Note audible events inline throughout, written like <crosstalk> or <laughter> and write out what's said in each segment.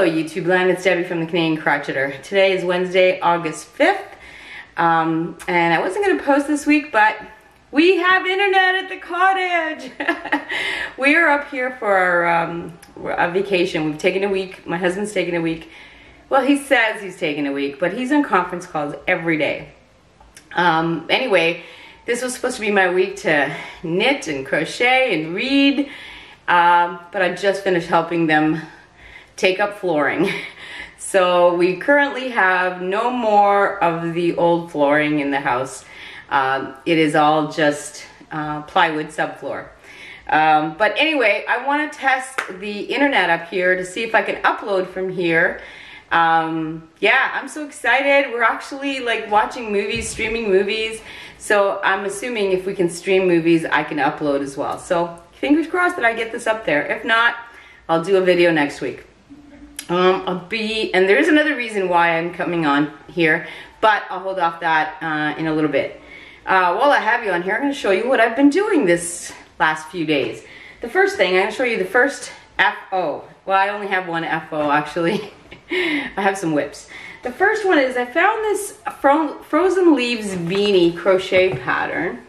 Hello YouTube land, it's Debbie from the Canadian Crocheter. Today is Wednesday, August 5th, um, and I wasn't going to post this week, but we have internet at the cottage. <laughs> we are up here for our um, a vacation. We've taken a week. My husband's taking a week. Well, he says he's taking a week, but he's on conference calls every day. Um, anyway, this was supposed to be my week to knit and crochet and read, um, but I just finished helping them take up flooring. <laughs> So we currently have no more of the old flooring in the house. Um, it is all just uh, plywood subfloor. Um, but anyway, I want to test the internet up here to see if I can upload from here. Um, yeah, I'm so excited. We're actually like watching movies, streaming movies. So I'm assuming if we can stream movies, I can upload as well. So fingers crossed that I get this up there. If not, I'll do a video next week. Um, I'll be, and there's another reason why I'm coming on here, but I'll hold off that uh, in a little bit. Uh, while I have you on here, I'm going to show you what I've been doing this last few days. The first thing, I'm going to show you the first FO. Well, I only have one FO actually. <laughs> I have some whips. The first one is I found this fro Frozen Leaves Beanie crochet pattern.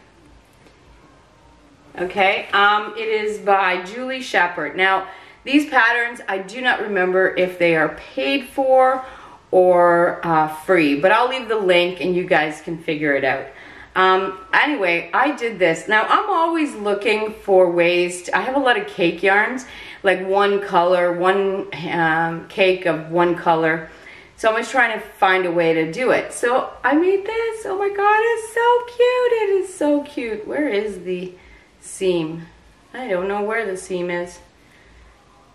Okay, um, it is by Julie Schappert. Now, these patterns, I do not remember if they are paid for or uh, free, but I'll leave the link and you guys can figure it out. Um, anyway, I did this. Now, I'm always looking for ways, to, I have a lot of cake yarns, like one color, one um, cake of one color. So I'm just trying to find a way to do it. So I made this. Oh my God, it's so cute. It is so cute. Where is the seam? I don't know where the seam is.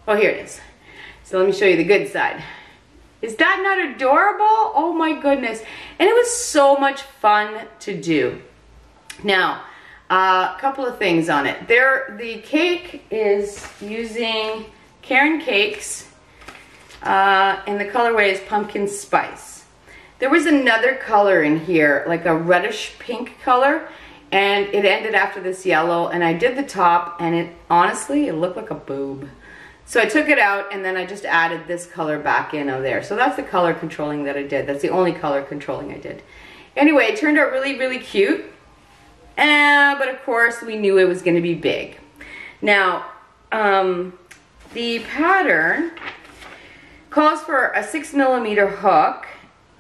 Oh, here it is. So let me show you the good side. Is that not adorable? Oh my goodness. And it was so much fun to do. Now, a uh, couple of things on it. There, the cake is using Caron Cakes, uh, and the colorway is Pumpkin Spice. There was another color in here, like a reddish pink color, and it ended after this yellow, and I did the top, and it, honestly, it looked like a boob. So I took it out and then I just added this color back in of there. So that's the color controlling that I did. That's the only color controlling I did. Anyway, it turned out really, really cute. Uh, but of course, we knew it was going to be big. Now, um, the pattern calls for a six millimeter hook.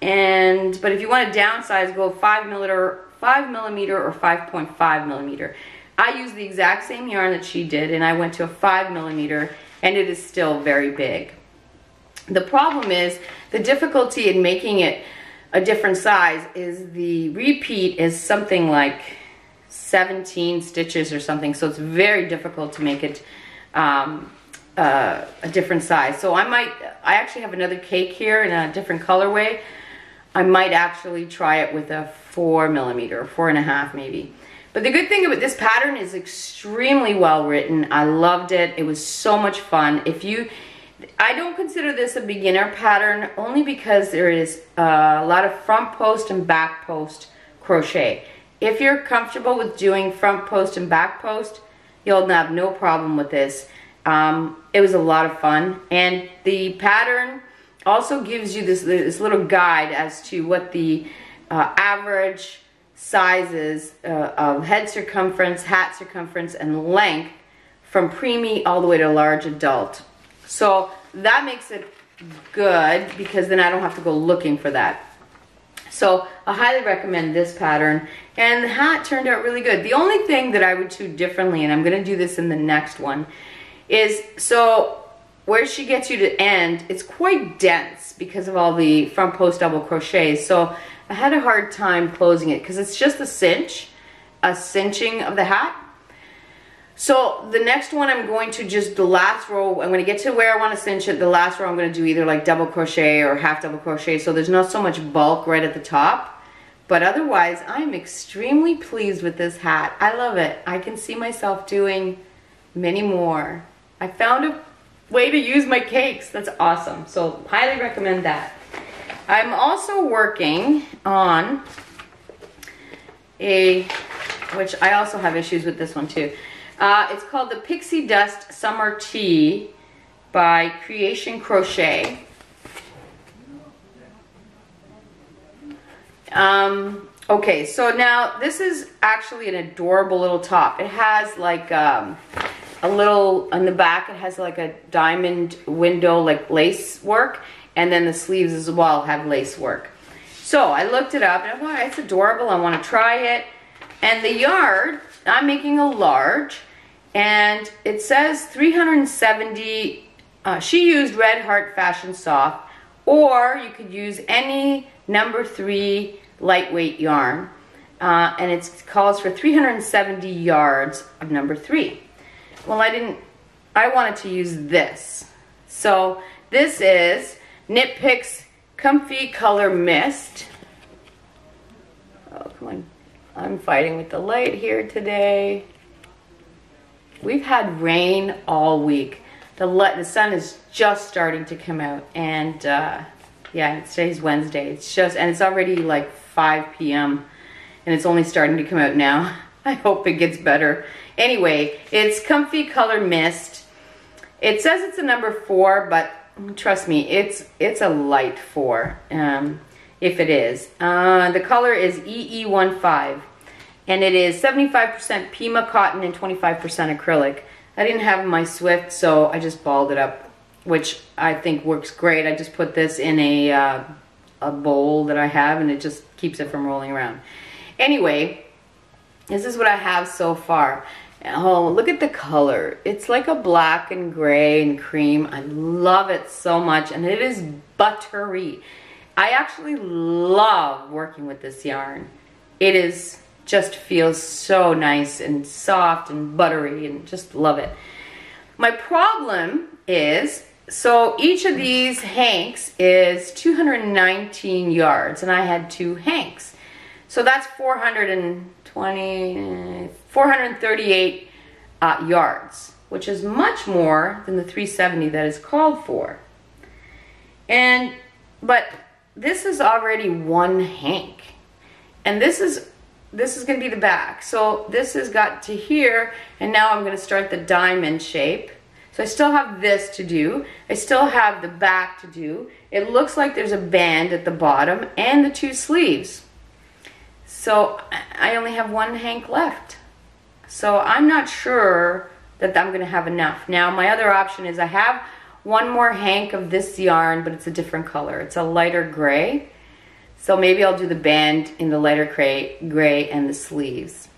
And, but if you want to downsize, go five millimeter, five millimeter or 5.5 millimeter. I used the exact same yarn that she did and I went to a five millimeter and it is still very big. The problem is the difficulty in making it a different size is the repeat is something like 17 stitches or something so it's very difficult to make it um, uh, a different size. So I might I actually have another cake here in a different colorway. I might actually try it with a four millimeter four and a half maybe but the good thing about this pattern is extremely well written. I loved it. It was so much fun. If you, I don't consider this a beginner pattern only because there is a lot of front post and back post crochet. If you're comfortable with doing front post and back post, you'll have no problem with this. Um, it was a lot of fun. And the pattern also gives you this, this little guide as to what the uh, average sizes uh, of head circumference, hat circumference, and length from preemie all the way to large adult. So that makes it good because then I don't have to go looking for that. So I highly recommend this pattern. And the hat turned out really good. The only thing that I would do differently, and I'm gonna do this in the next one, is so where she gets you to end, it's quite dense because of all the front post double crochets. So I had a hard time closing it because it's just a cinch, a cinching of the hat. So the next one I'm going to just, the last row, I'm going to get to where I want to cinch it. The last row I'm going to do either like double crochet or half double crochet. So there's not so much bulk right at the top. But otherwise, I'm extremely pleased with this hat. I love it. I can see myself doing many more. I found a way to use my cakes. That's awesome. So highly recommend that. I'm also working on a, which I also have issues with this one too. Uh, it's called the Pixie Dust Summer Tee by Creation Crochet. Um, okay, so now this is actually an adorable little top. It has like um, a little, on the back it has like a diamond window like lace work and then the sleeves as well have lace work. So I looked it up and I thought it's adorable, I want to try it. And the yard, I'm making a large and it says 370, uh, she used Red Heart Fashion Soft or you could use any number three lightweight yarn. Uh, and it calls for 370 yards of number three. Well, I didn't, I wanted to use this. So this is Knit Picks Comfy Color Mist. Oh, come on. I'm fighting with the light here today. We've had rain all week. The, the sun is just starting to come out and uh, yeah, today's Wednesday. It's just, and it's already like 5 p.m. and it's only starting to come out now. <laughs> I hope it gets better. Anyway, it's Comfy Color Mist. It says it's a number four, but trust me, it's it's a light four, um, if it is. Uh, the color is EE15, and it is 75% Pima cotton and 25% acrylic. I didn't have my Swift, so I just balled it up, which I think works great. I just put this in a, uh, a bowl that I have, and it just keeps it from rolling around. Anyway, this is what I have so far. Oh, look at the color. It's like a black and gray and cream. I love it so much, and it is buttery. I actually love working with this yarn. It is just feels so nice and soft and buttery and just love it. My problem is, so each of these hanks is 219 yards and I had two hanks. So that's 420, 438 uh, yards, which is much more than the 370 that is called for. And, but this is already one hank. And this is this is going to be the back. So this has got to here, and now I'm going to start the diamond shape. So I still have this to do. I still have the back to do. It looks like there's a band at the bottom and the two sleeves. So I only have one hank left. So I'm not sure that I'm to have enough. Now my other option is I have one more hank of this yarn, but it's a different color. It's a lighter gray. So maybe I'll do the band in the lighter gray, gray and the sleeves.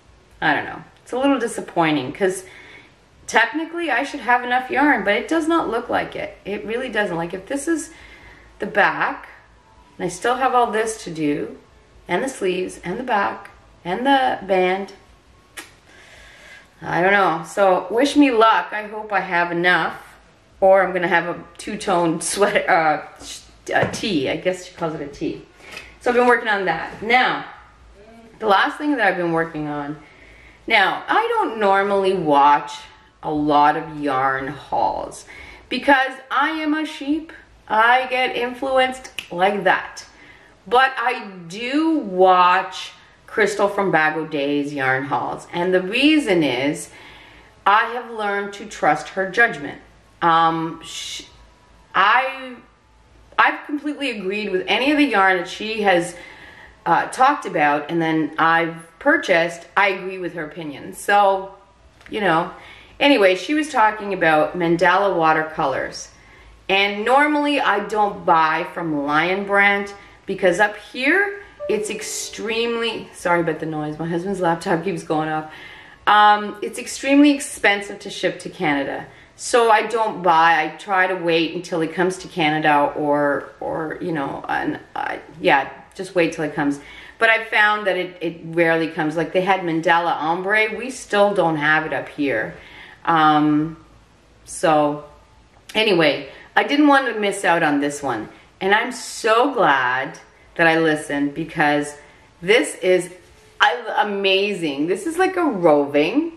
I don't know. It's a little disappointing because technically I should have enough yarn, but it does not look like it. It really doesn't. Like if this is the back, and I still have all this to do, and the sleeves, and the back, and the band, I don't know. So wish me luck. I hope I have enough. Or I'm going to have a two-tone sweater, uh, a tee. I guess she calls it a tee. So I've been working on that. Now, the last thing that I've been working on. Now, I don't normally watch a lot of yarn hauls because I am a sheep. I get influenced like that. But I do watch Crystal from Bag-O-Day's yarn hauls. And the reason is I have learned to trust her judgment. Um, she, I I've completely agreed with any of the yarn that she has uh, talked about and then I've purchased, I agree with her opinion. So, you know, anyway, she was talking about mandala watercolors. And normally I don't buy from Lion Brand because up here it's extremely, sorry about the noise, my husband's laptop keeps going off. Um, it's extremely expensive to ship to Canada. So I don't buy. I try to wait until he comes to Canada or, or you know, and yeah, just wait till it comes. But I found that it, it rarely comes. Like they had Mandala Ombre. We still don't have it up here. Um, so anyway, I didn't want to miss out on this one. And I'm so glad that I listened because this is amazing. This is like a roving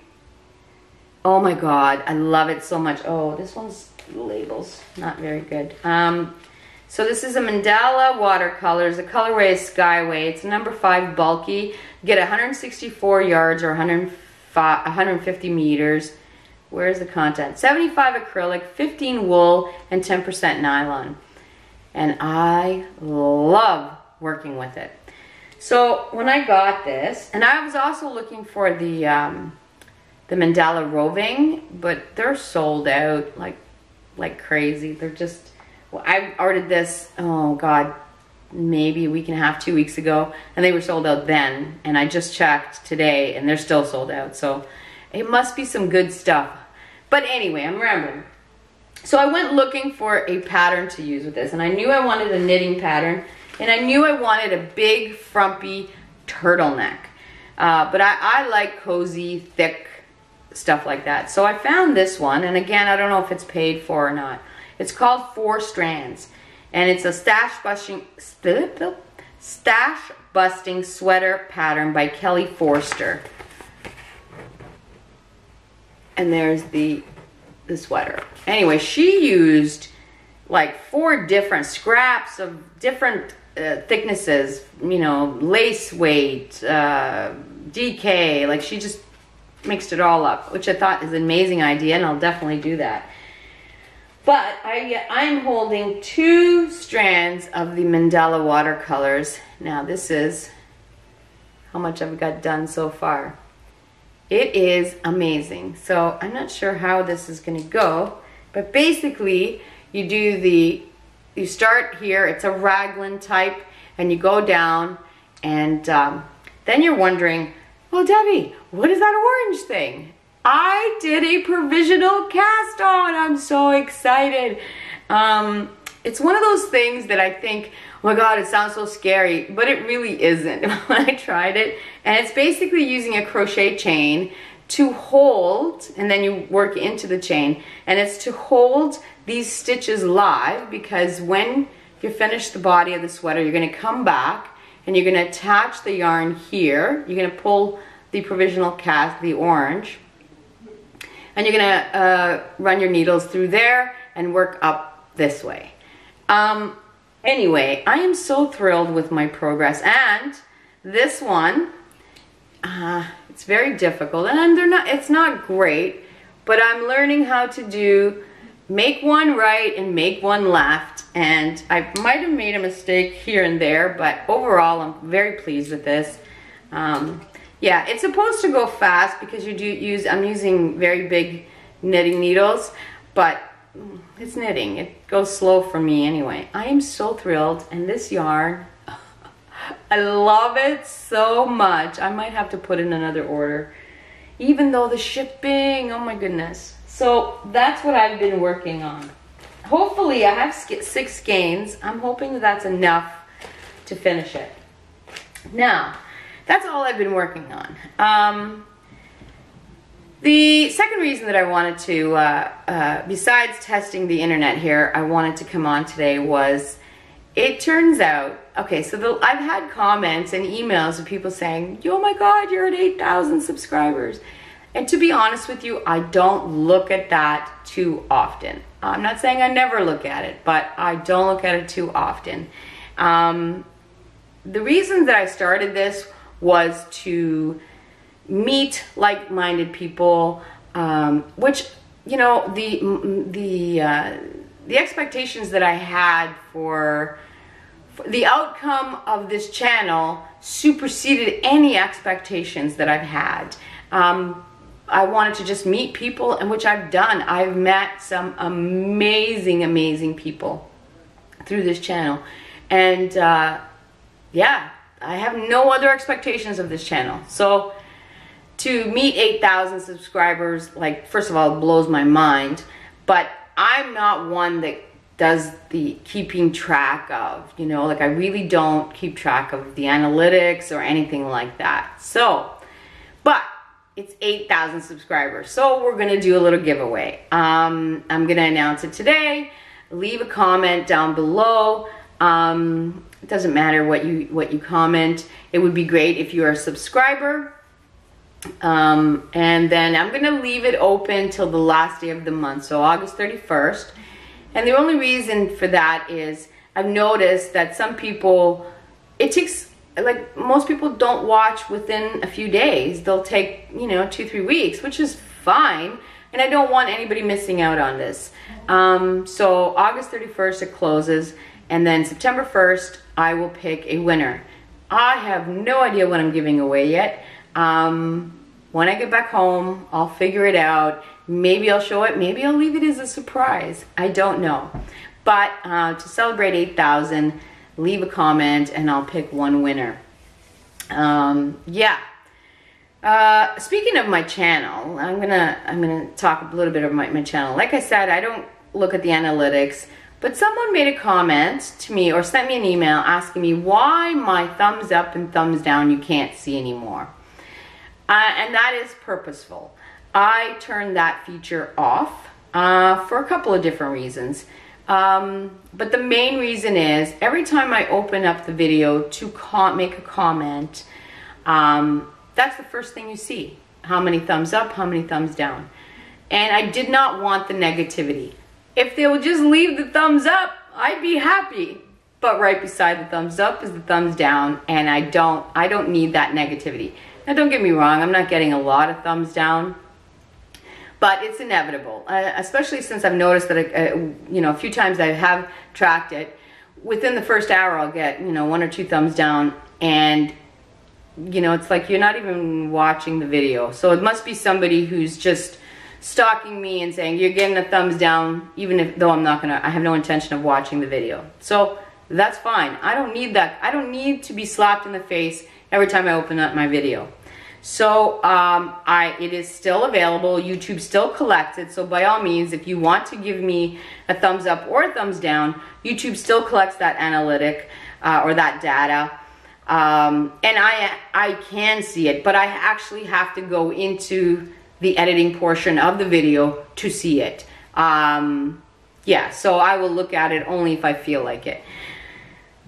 Oh my God, I love it so much. Oh, this one's labels, not very good. Um, so this is a Mandala watercolors. The colorway is Skyway. It's number five bulky. You get 164 yards or 150 meters. where's the content? 75 acrylic, 15 wool, and 10% nylon. And I love working with it. So when I got this, and I was also looking for the um, the mandala roving, but they're sold out like like crazy. They're just well, I ordered this. Oh God, maybe a week and a half, two weeks ago, and they were sold out then. And I just checked today, and they're still sold out. So it must be some good stuff. But anyway, I'm rambling. So I went looking for a pattern to use with this, and I knew I wanted a knitting pattern, and I knew I wanted a big, frumpy turtleneck. Uh, but I, I like cozy, thick stuff like that. So I found this one, and again, I don't know if it's paid for or not. It's called Four Strands and it's a stash busting stash busting sweater pattern by Kelly Forster. And there's the the sweater. Anyway, she used like four different scraps of different uh, thicknesses, you know, lace weight, uh, DK, like she just mixed it all up, which I thought is an amazing idea and I'll definitely do that. But I, I'm holding two strands of the Mandala watercolors. Now this is how much I've got done so far. It is amazing. So I'm not sure how this is gonna go, but basically you do the, you start here, it's a raglan type, and you go down, and um, then you're wondering, well, Debbie, what is that orange thing? I did a provisional cast on. I'm so excited. Um, it's one of those things that I think, oh my God, it sounds so scary, but it really isn't when <laughs> I tried it. And it's basically using a crochet chain to hold, and then you work into the chain, and it's to hold these stitches live because when you finish the body of the sweater, you're gonna come back and you're gonna attach the yarn here. You're gonna pull the provisional cast, the orange, and you're gonna uh, run your needles through there and work up this way. Um, anyway, I am so thrilled with my progress and this one, uh, it's very difficult and they're not, it's not great, but I'm learning how to do make one right and make one left and I might have made a mistake here and there but overall I'm very pleased with this um, yeah, it's supposed to go fast because you do use, I'm using very big knitting needles, but it's knitting. It goes slow for me anyway. I am so thrilled and this yarn, <laughs> I love it so much. I might have to put in another order even though the shipping, oh my goodness. So that's what I've been working on. Hopefully I have six skeins. I'm hoping that that's enough to finish it. Now, that's all I've been working on. Um, the second reason that I wanted to, uh, uh, besides testing the internet here, I wanted to come on today was it turns out, okay, so the, I've had comments and emails of people saying, oh my God, you're at 8,000 subscribers. And to be honest with you, I don't look at that too often. I'm not saying I never look at it, but I don't look at it too often. Um, the reason that I started this was to meet like-minded people, um, which you know the the uh, the expectations that I had for, for the outcome of this channel superseded any expectations that I've had. Um, I wanted to just meet people, and which I've done. I've met some amazing, amazing people through this channel, and uh, yeah, I have no other expectations of this channel. So to meet 8,000 subscribers, like, first of all, blows my mind. But I'm not one that does the keeping track of, you know, like I really don't keep track of the analytics or anything like that. So, but it's 8,000 subscribers. So we're gonna do a little giveaway. Um, I'm gonna announce it today. Leave a comment down below. Um, it doesn't matter what you what you comment. It would be great if you're a subscriber. Um, and then I'm gonna leave it open till the last day of the month, so August 31st. And the only reason for that is I've noticed that some people, it takes, like most people don't watch within a few days. They'll take, you know, two, three weeks, which is fine. and I don't want anybody missing out on this. Um, so August 31st it closes, and then September 1st I will pick a winner. I have no idea what I'm giving away yet. Um, when I get back home, I'll figure it out. Maybe I'll show it. Maybe I'll leave it as a surprise. I don't know. But uh, to celebrate 8,000, leave a comment and I'll pick one winner. Um, yeah. Uh, speaking of my channel, I'm gonna I'm gonna talk a little bit about my, channel. Like I said, I don't look at the analytics, but someone made a comment to me or sent me an email asking me why my thumbs up and thumbs down you can't see anymore. Uh, and that is purposeful. I turned that feature off uh, for a couple of different reasons. Um, but the main reason is every time I open up the video to make a comment, um, that's the first thing you see. How many thumbs up, how many thumbs down. And I did not want the negativity. If they would just leave the thumbs up, I'd be happy. But right beside the thumbs up is the thumbs down, and I don't I don't need that negativity. Now don't get me wrong, I'm not getting a lot of thumbs down, but it's inevitable, uh, especially since I've noticed that, uh, you know, a few times I have tracked it. Within the first hour, I'll get, you know, one or two thumbs down, and you know, it's like you're not even watching the video. So it must be somebody who's just stalking me and saying, you're getting a thumbs down, even if, though I'm not gonna, I have no intention of watching the video. So that's fine. I don't need that. I don't need to be slapped in the face every time I open up my video. So um, I, it is still available. YouTube still collects it. So by all means, if you want to give me a thumbs up or a thumbs down, YouTube still collects that analytic uh, or that data. Um, and I, I can see it, but I actually have to go into the editing portion of the video to see it. Um, yeah, so I will look at it only if I feel like it.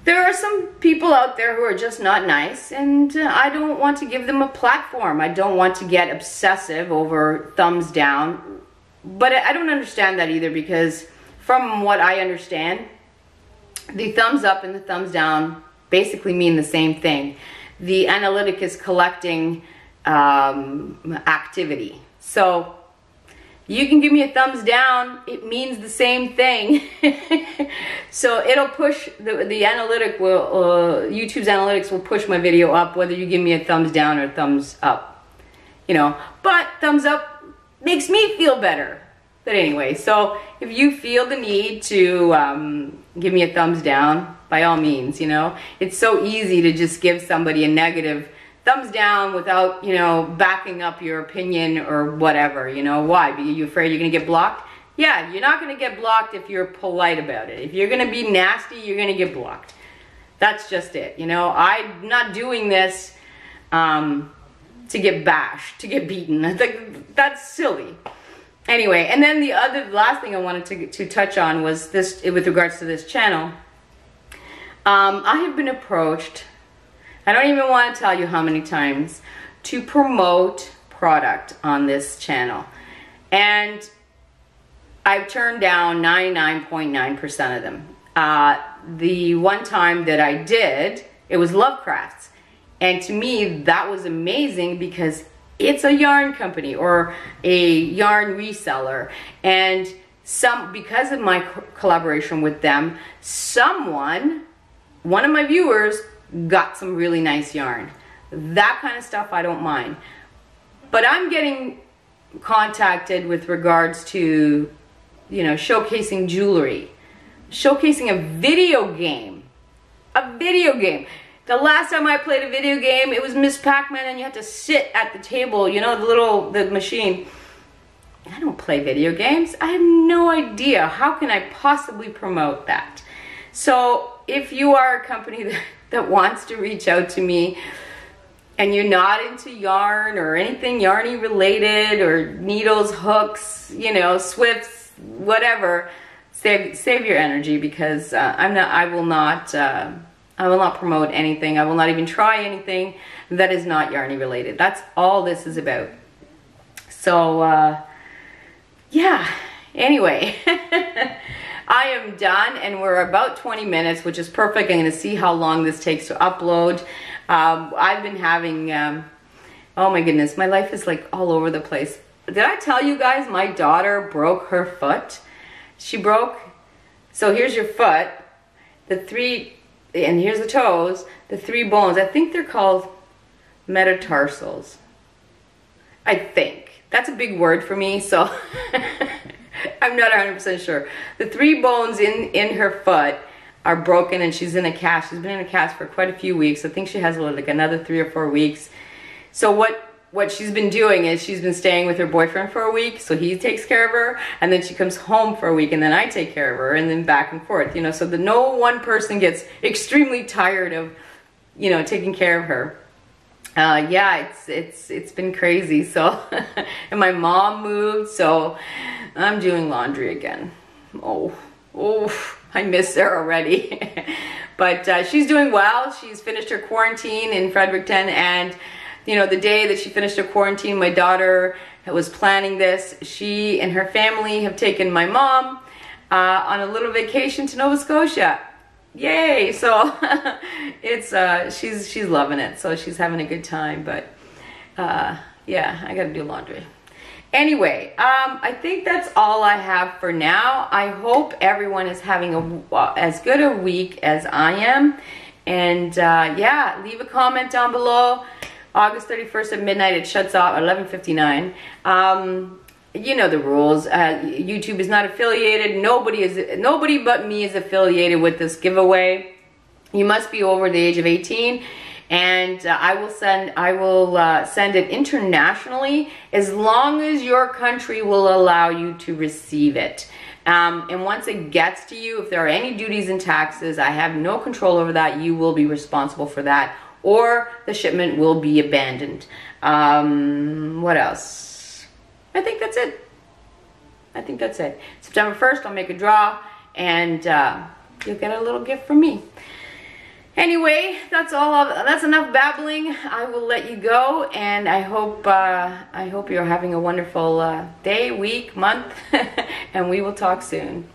There are some people out there who are just not nice, and uh, I don't want to give them a platform. I don't want to get obsessive over thumbs down, but I don't understand that either because from what I understand, the thumbs up and the thumbs down basically mean the same thing. The analytic is collecting um, activity. So you can give me a thumbs down, it means the same thing. <laughs> so it'll push, the, the analytic will, uh, YouTube's analytics will push my video up whether you give me a thumbs down or thumbs up. You know, but thumbs up makes me feel better. But anyway, so if you feel the need to um, give me a thumbs down, by all means, you know. It's so easy to just give somebody a negative thumbs down without, you know, backing up your opinion or whatever, you know. Why? Are you afraid you're going to get blocked? Yeah, you're not going to get blocked if you're polite about it. If you're going to be nasty, you're going to get blocked. That's just it, you know. I'm not doing this um, to get bashed, to get beaten. <laughs> That's silly. Anyway, and then the other, the last thing I wanted to, to touch on was this, with regards to this channel, um, I have been approached, I don't even want to tell you how many times, to promote product on this channel. And I've turned down 99.9% of them. Uh, the one time that I did, it was Lovecrafts. And to me, that was amazing because it's a yarn company or a yarn reseller. And some because of my collaboration with them, someone one of my viewers got some really nice yarn. That kind of stuff I don't mind. But I'm getting contacted with regards to, you know, showcasing jewelry, showcasing a video game, a video game. The last time I played a video game, it was Miss Pac-Man and you had to sit at the table, you know, the little, the machine. I don't play video games. I have no idea. How can I possibly promote that? So if you are a company <laughs> that, that wants to reach out to me and you're not into yarn or anything yarny related or needles, hooks, you know, swifts, whatever, save save your energy because uh, I'm not. I will not. Uh, I will not promote anything. I will not even try anything that is not yarny related. That's all this is about. So uh, yeah. Anyway. <laughs> I am done and we're about 20 minutes, which is perfect. I'm gonna see how long this takes to upload. Um, I've been having, um, oh my goodness, my life is like all over the place. did I tell you guys my daughter broke her foot? She broke, so here's your foot, the three, and here's the toes, the three bones. I think they're called metatarsals. I think. That's a big word for me, so <laughs> I'm not 100% sure. The three bones in, in her foot are broken and she's in a cast. She's been in a cast for quite a few weeks. I think she has like another three or four weeks. So what what she's been doing is she's been staying with her boyfriend for a week, so he takes care of her, and then she comes home for a week, and then I take care of her, and then back and forth, you know, so that no one person gets extremely tired of, you know, taking care of her. Uh, yeah, it's it's it's been crazy. So, <laughs> and my mom moved, so I'm doing laundry again. Oh, oh, I miss her already. <laughs> but uh, she's doing well. She's finished her quarantine in Fredericton, and you know, the day that she finished her quarantine, my daughter was planning this. She and her family have taken my mom uh, on a little vacation to Nova Scotia. Yay! So <laughs> it's uh, she's she's loving it. So she's having a good time. But uh, yeah, I got to do laundry. Anyway, um, I think that's all I have for now. I hope everyone is having a uh, as good a week as I am. And uh, yeah, leave a comment down below. August 31st at midnight. It shuts off at 11:59. Um, you know the rules. Uh, YouTube is not affiliated. Nobody is. Nobody but me is affiliated with this giveaway. You must be over the age of 18 and uh, I will send I will uh, send it internationally as long as your country will allow you to receive it. Um, and once it gets to you, if there are any duties and taxes, I have no control over that. You will be responsible for that or the shipment will be abandoned. Um, what else? I think that's it. I think that's it. September 1st, I'll make a draw and uh, you'll get a little gift from me. Anyway, that's all. Of, that's enough babbling. I will let you go, and I hope uh, I hope you're having a wonderful uh, day, week, month, <laughs> and we will talk soon.